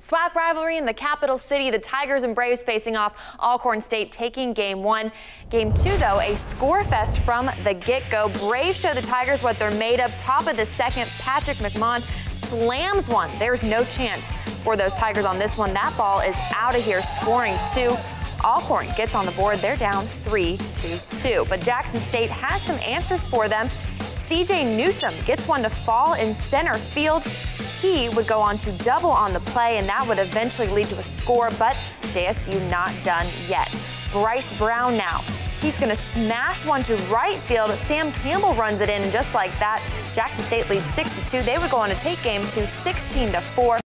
SWAC rivalry in the capital city. The Tigers and Braves facing off. Alcorn State taking game one. Game two, though, a score fest from the get-go. Braves show the Tigers what they're made of. Top of the second, Patrick McMahon slams one. There's no chance for those Tigers on this one. That ball is out of here, scoring two. Alcorn gets on the board. They're down 3 to 2. But Jackson State has some answers for them. CJ Newsom gets one to fall in center field. He would go on to double on the play, and that would eventually lead two a score, but JSU not done yet. Bryce Brown now. He's going to smash one to right field. Sam Campbell runs it in, and just like that, Jackson State leads 6 to 2. They would go on to take game to 16 to 4.